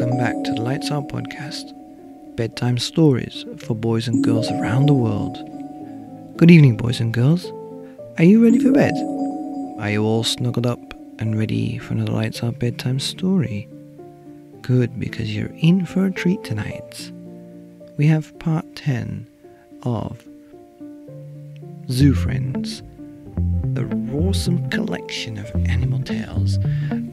Welcome back to the Lights Out podcast, bedtime stories for boys and girls around the world. Good evening, boys and girls. Are you ready for bed? Are you all snuggled up and ready for another Lights Out bedtime story? Good, because you're in for a treat tonight. We have part 10 of Zoo Friends, the awesome collection of animal tales.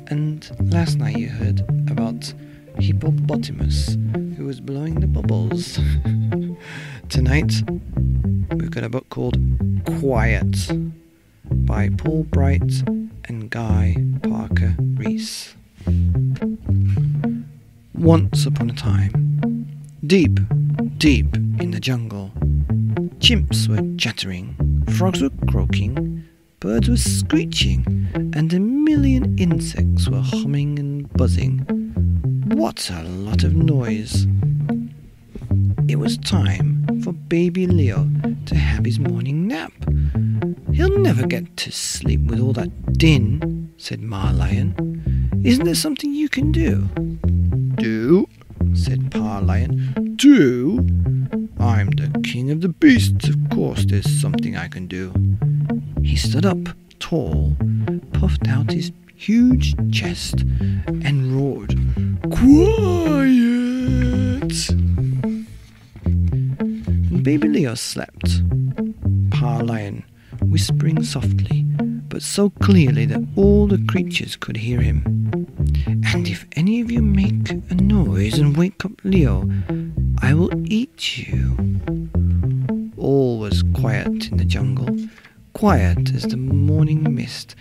And last night you heard about Hippopotamus, who was blowing the bubbles. Tonight, we've got a book called Quiet by Paul Bright and Guy Parker Rees. Once upon a time, deep, deep in the jungle, chimps were chattering, frogs were croaking, birds were screeching, and a million insects were humming and buzzing. What a lot of noise! It was time for baby Leo to have his morning nap. He'll never get to sleep with all that din, said Ma Lion. Isn't there something you can do? Do, said Pa Lion. Do? I'm the king of the beasts, of course there's something I can do. He stood up, tall, puffed out his huge chest, and roared, Quiet! And baby Leo slept, Pa Lion whispering softly, but so clearly that all the creatures could hear him. And if any of you make a noise and wake up Leo, I will eat you. All was quiet in the jungle, quiet as the morning mist,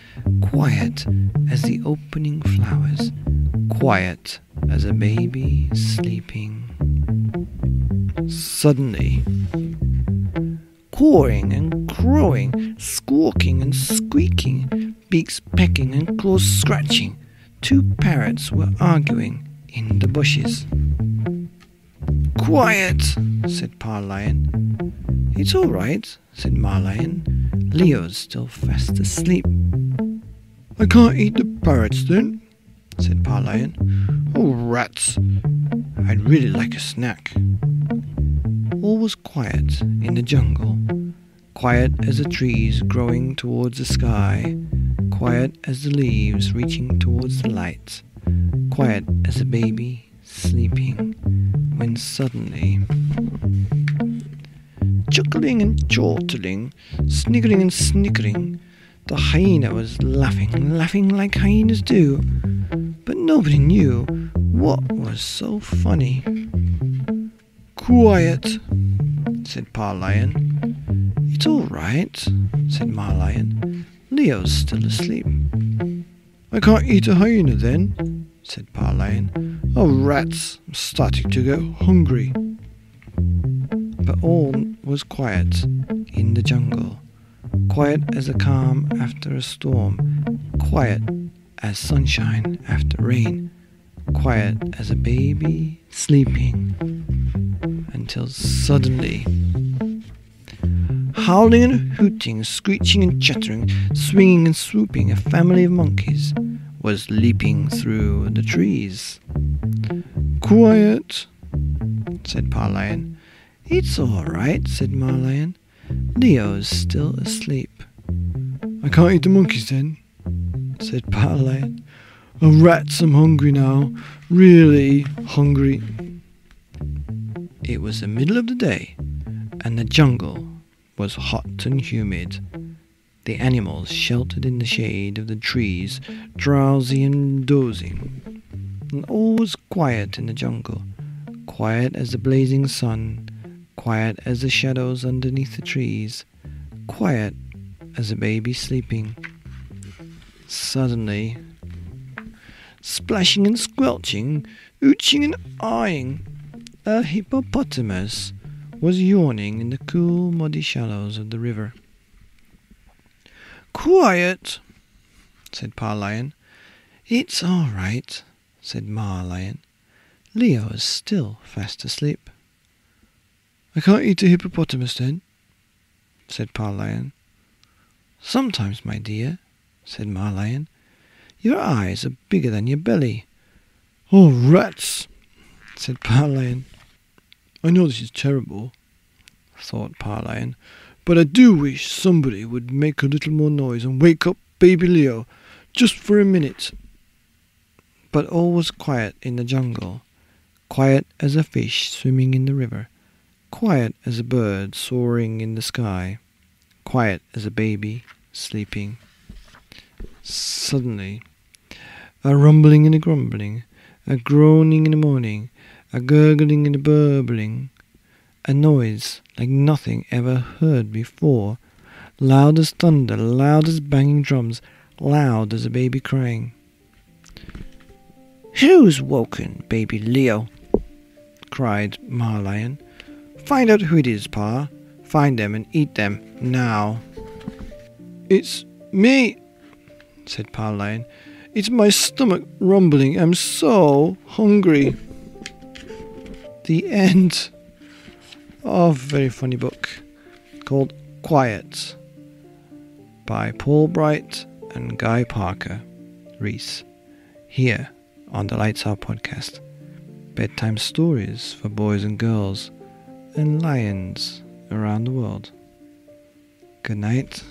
quiet as the opening flowers, quiet as a baby sleeping. Suddenly, cawing and crowing, squawking and squeaking, beaks pecking and claws scratching, two parrots were arguing in the bushes. Quiet, said Pa Lion. It's all right, said Ma Lion. Leo's still fast asleep. I can't eat the parrots then, said Pa Lion. Oh, rats! I'd really like a snack. All was quiet in the jungle, quiet as the trees growing towards the sky, quiet as the leaves reaching towards the light, quiet as a baby sleeping, when suddenly chuckling and chortling, sniggering and snickering. The hyena was laughing, laughing like hyenas do, but nobody knew what was so funny. Quiet, said Pa Lion. It's all right, said Ma Lion. Leo's still asleep. I can't eat a hyena then, said Pa Lion. Oh, rats, I'm starting to get hungry. But all was quiet in the jungle, quiet as a calm after a storm, quiet as sunshine after rain, quiet as a baby sleeping, until suddenly, howling and hooting, screeching and chattering, swinging and swooping, a family of monkeys was leaping through the trees. Quiet, said Pa Lion. It's all right, said Ma Leo's still asleep. I can't eat the monkeys then, said Pa Lion. Oh, rats, I'm hungry now. Really hungry. It was the middle of the day, and the jungle was hot and humid. The animals sheltered in the shade of the trees, drowsy and dozing. And all was quiet in the jungle, quiet as the blazing sun quiet as the shadows underneath the trees, quiet as a baby sleeping. Suddenly, splashing and squelching, ooching and eyeing, a hippopotamus was yawning in the cool, muddy shallows of the river. Quiet, said Pa Lion. It's all right, said Ma Lion. Leo is still fast asleep. I can't eat a hippopotamus then, said Pa Lion. Sometimes, my dear, said Ma Lion. Your eyes are bigger than your belly. Oh, rats, said Pa Lion. I know this is terrible, thought Pa Lion, but I do wish somebody would make a little more noise and wake up baby Leo just for a minute. But all was quiet in the jungle, quiet as a fish swimming in the river, quiet as a bird soaring in the sky, quiet as a baby sleeping. Suddenly, a rumbling and a grumbling, a groaning and a moaning, a gurgling and a burbling, a noise like nothing ever heard before, loud as thunder, loud as banging drums, loud as a baby crying. Who's woken baby Leo? cried Ma Lion. Find out who it is, Pa. Find them and eat them now. It's me, said Pa Lion. It's my stomach rumbling. I'm so hungry. The end of a very funny book called Quiet by Paul Bright and Guy Parker Rees here on the Lights Out podcast. Bedtime stories for boys and girls and lions around the world. Good night